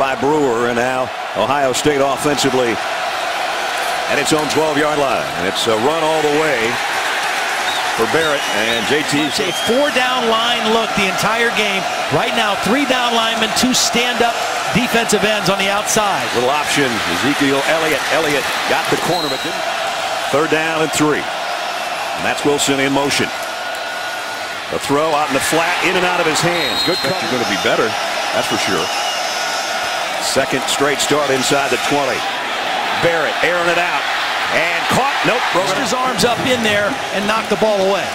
by Brewer, and now Ohio State offensively at its own 12-yard line. And it's a run all the way for Barrett and JT. It's a four-down line look the entire game. Right now, three down linemen, two stand-up defensive ends on the outside. Little option, Ezekiel Elliott. Elliott got the corner, but didn't. Third down and three. And that's Wilson in motion. A throw out in the flat, in and out of his hands. Good cut. You're going to be better, that's for sure. Second straight start inside the 20. Barrett airing it out. And caught. Nope. Broke his arms up in there and knocked the ball away.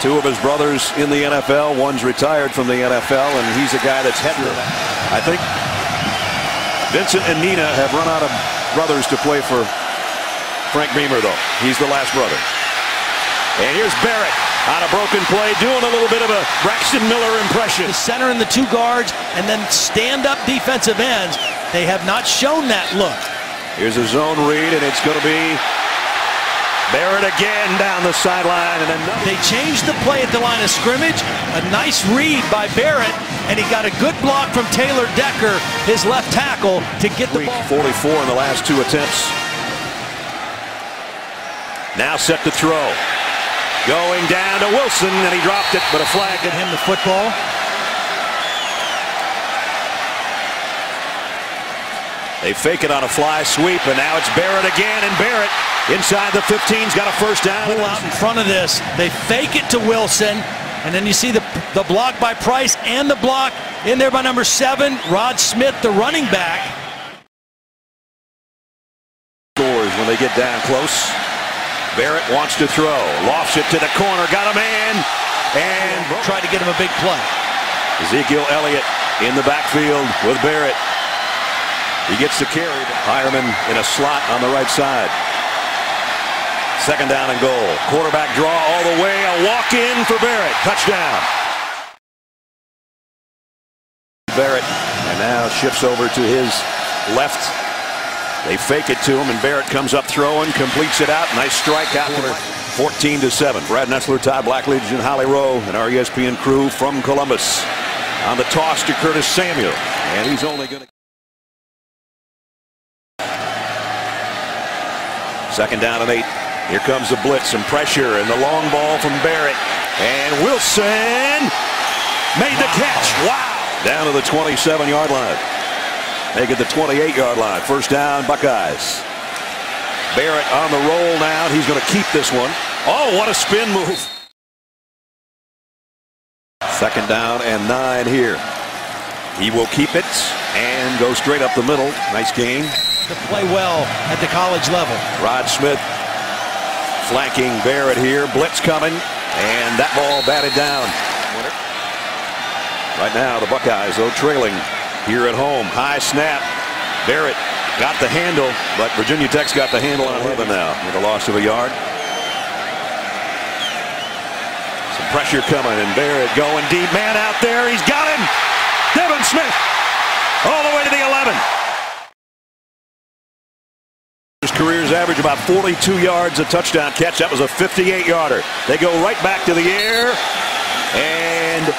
Two of his brothers in the NFL. One's retired from the NFL, and he's a guy that's headed. I think Vincent and Nina have run out of brothers to play for Frank Beamer, though. He's the last brother. And here's Barrett on a broken play, doing a little bit of a Braxton Miller impression. The center and the two guards, and then stand-up defensive ends. They have not shown that look. Here's a zone read, and it's going to be Barrett again down the sideline. and another. They changed the play at the line of scrimmage. A nice read by Barrett, and he got a good block from Taylor Decker, his left tackle, to get the ball. 44 in the last two attempts. Now set to throw. Going down to Wilson, and he dropped it, but a flag Get him the football. They fake it on a fly sweep, and now it's Barrett again, and Barrett inside the 15's got a first down. Pull out in front of this. They fake it to Wilson, and then you see the, the block by Price and the block in there by number seven, Rod Smith, the running back. Scores when they get down close. Barrett wants to throw, lofts it to the corner, got a man, and Tried to get him a big play. Ezekiel Elliott in the backfield with Barrett. He gets the carry. Heuerman in a slot on the right side. Second down and goal. Quarterback draw all the way. A walk in for Barrett. Touchdown. Barrett and now shifts over to his left. They fake it to him and Barrett comes up throwing, completes it out. Nice strike out 14 to 7. Brad Nessler, Todd Blackledge, and Holly Rowe and our ESPN crew from Columbus. On the toss to Curtis Samuel. And he's only going to Second down and eight. Here comes the blitz, some pressure, and the long ball from Barrett. And Wilson made the catch. Wow. Down to the 27-yard line. Make it the 28-yard line. First down, Buckeyes. Barrett on the roll now. He's going to keep this one. Oh, what a spin move. Second down and nine here. He will keep it and go straight up the middle. Nice game. To play well at the college level. Rod Smith flanking Barrett here. Blitz coming. And that ball batted down. Right now, the Buckeyes, though, trailing here at home. High snap. Barrett got the handle, but Virginia Tech's got the handle on 11 now with a loss of a yard. Some pressure coming, and Barrett going deep. Man out there. He's got him. Devin Smith all the way to the 11. His career's average about 42 yards a touchdown catch. That was a 58-yarder. They go right back to the air. And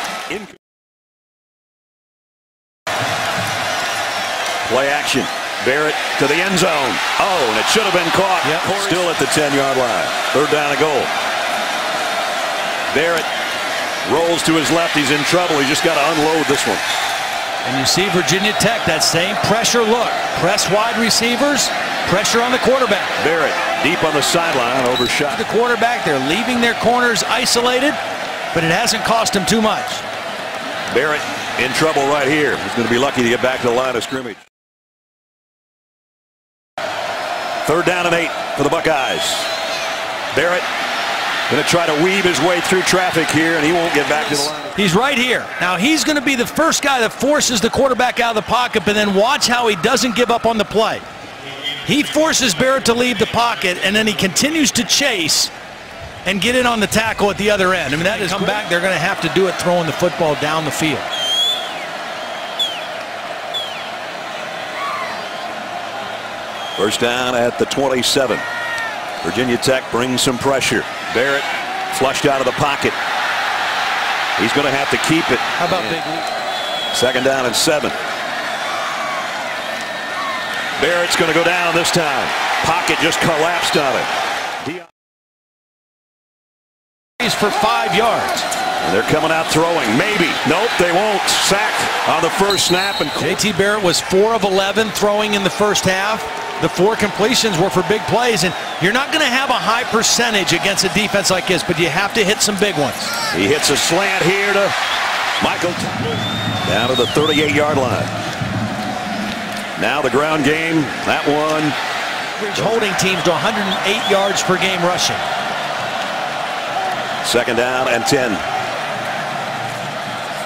play action. Barrett to the end zone. Oh, and it should have been caught. Yep. Still at the 10-yard line. Third down and goal. Barrett rolls to his left. He's in trouble. He just got to unload this one. And you see Virginia Tech, that same pressure look. Press wide receivers, pressure on the quarterback. Barrett deep on the sideline, overshot. The quarterback, they're leaving their corners isolated, but it hasn't cost them too much. Barrett in trouble right here. He's going to be lucky to get back to the line of scrimmage. Third down and eight for the Buckeyes. Barrett going to try to weave his way through traffic here, and he won't get back to the line. He's right here. Now he's going to be the first guy that forces the quarterback out of the pocket, but then watch how he doesn't give up on the play. He forces Barrett to leave the pocket, and then he continues to chase and get in on the tackle at the other end. I mean, that is come back. They're going to have to do it throwing the football down the field. First down at the 27. Virginia Tech brings some pressure. Barrett flushed out of the pocket. He's going to have to keep it. How about Big Second down and seven. Barrett's going to go down this time. Pocket just collapsed on it. He's for five yards. And they're coming out throwing. Maybe. Nope, they won't. Sack on the first snap. And JT Barrett was 4 of 11 throwing in the first half. The four completions were for big plays, and you're not going to have a high percentage against a defense like this, but you have to hit some big ones. He hits a slant here to Michael down to the 38-yard line. Now the ground game, that one. Holding teams to 108 yards per game rushing. Second down and 10.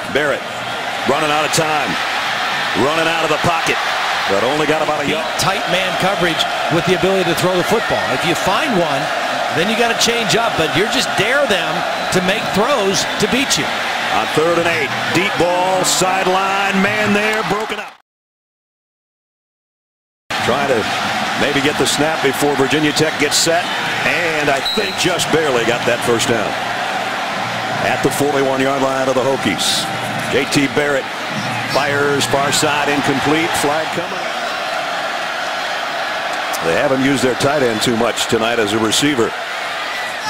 Barrett running out of time. Running out of the pocket. But only got about a yard. Tight man coverage with the ability to throw the football. If you find one, then you got to change up. But you're just dare them to make throws to beat you. On third and eight. Deep ball, sideline, man there, broken up. Trying to maybe get the snap before Virginia Tech gets set. And I think just barely got that first down. At the 41-yard line of the Hokies. J.T. Barrett fires far side incomplete. Flag coming. They haven't used their tight end too much tonight as a receiver.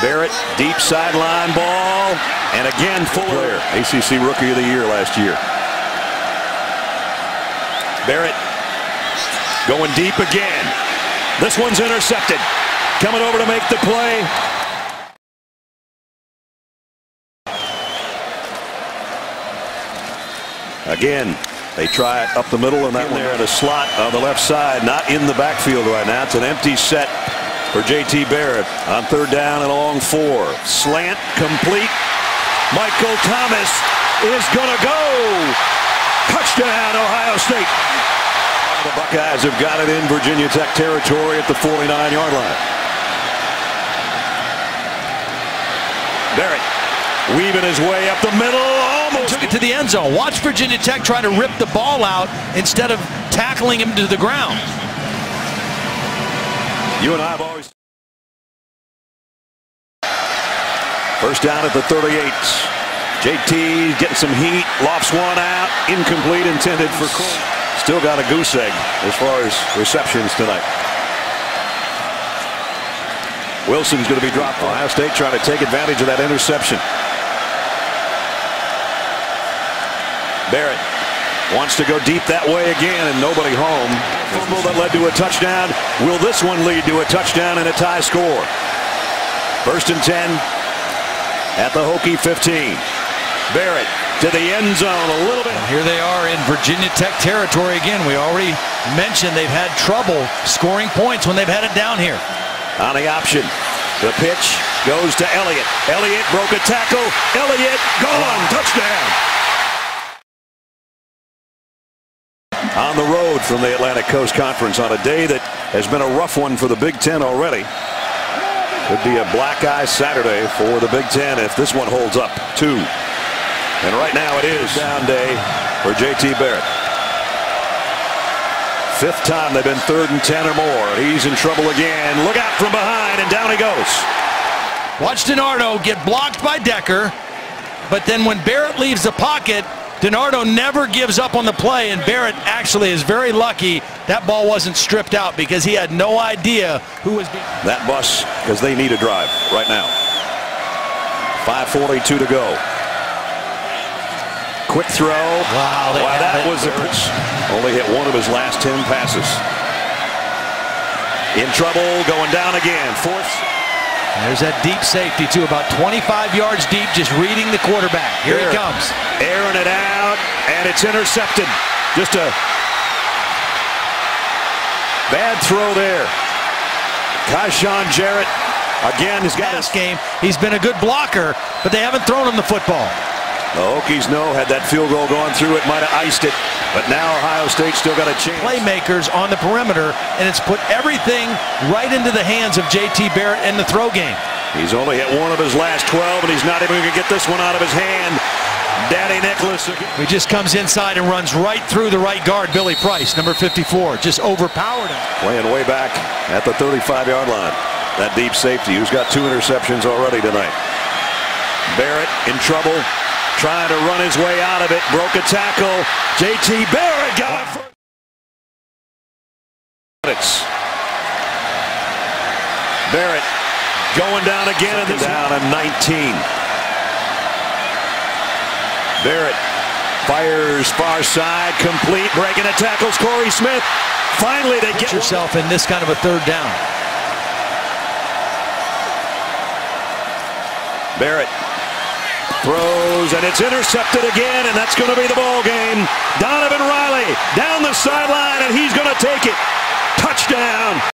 Barrett, deep sideline ball, and again Fuller, ACC Rookie of the Year last year. Barrett going deep again. This one's intercepted. Coming over to make the play. Again, they try it up the middle and that one there in a slot on the left side, not in the backfield right now. It's an empty set for J.T. Barrett on third down and along four. Slant complete. Michael Thomas is going to go. Touchdown, Ohio State. The Buckeyes have got it in Virginia Tech territory at the 49-yard line. Barrett weaving his way up the middle. Almost took it to the end zone. Watch Virginia Tech try to rip the ball out instead of tackling him to the ground. You and I have always. First down at the 38. JT getting some heat, lofts one out, incomplete, intended for Cole. Still got a goose egg as far as receptions tonight. Wilson's going to be dropped. Ohio State trying to take advantage of that interception. Barrett wants to go deep that way again and nobody home. Fumble that led to a touchdown. Will this one lead to a touchdown and a tie score? First and 10 at the Hokie 15. Barrett to the end zone a little bit. Here they are in Virginia Tech territory again. We already mentioned they've had trouble scoring points when they've had it down here. On the option. The pitch goes to Elliott. Elliott broke a tackle. Elliott gone. Touchdown. On the road from the Atlantic Coast Conference on a day that has been a rough one for the Big Ten already. Could be a black eye Saturday for the Big Ten if this one holds up. Two. And right now it is down day for JT Barrett. Fifth time they've been third and 10 or more. He's in trouble again. Look out from behind, and down he goes. Watch DiNardo get blocked by Decker, but then when Barrett leaves the pocket, DiNardo never gives up on the play, and Barrett actually is very lucky that ball wasn't stripped out because he had no idea who was being. That bus, because they need a drive right now. 5.42 to go. Quick throw. Wow, wow that was a only hit one of his last 10 passes. In trouble, going down again. Fourth. There's that deep safety, too, about 25 yards deep, just reading the quarterback. Here he comes. Airing it out, and it's intercepted. Just a bad throw there. Kyshoen Jarrett, again, has got his Last game, he's been a good blocker, but they haven't thrown him the football. The Hokies know had that field goal gone through, it might have iced it. But now Ohio State still got a chance. Playmakers on the perimeter, and it's put everything right into the hands of J.T. Barrett in the throw game. He's only hit one of his last 12, and he's not even going to get this one out of his hand. Dadi Nicolas. He just comes inside and runs right through the right guard, Billy Price, number 54. Just overpowered him. Playing way back at the 35-yard line. That deep safety who's got two interceptions already tonight. Barrett in trouble. Trying to run his way out of it. Broke a tackle. J.T. Barrett got it. It's Barrett going down again and down and 19. Barrett fires far side, complete, breaking the tackles. Corey Smith. Finally, they get yourself in this kind of a third down. Barrett throws and it's intercepted again and that's going to be the ball game. Donovan Riley down the sideline and he's going to take it. Touchdown.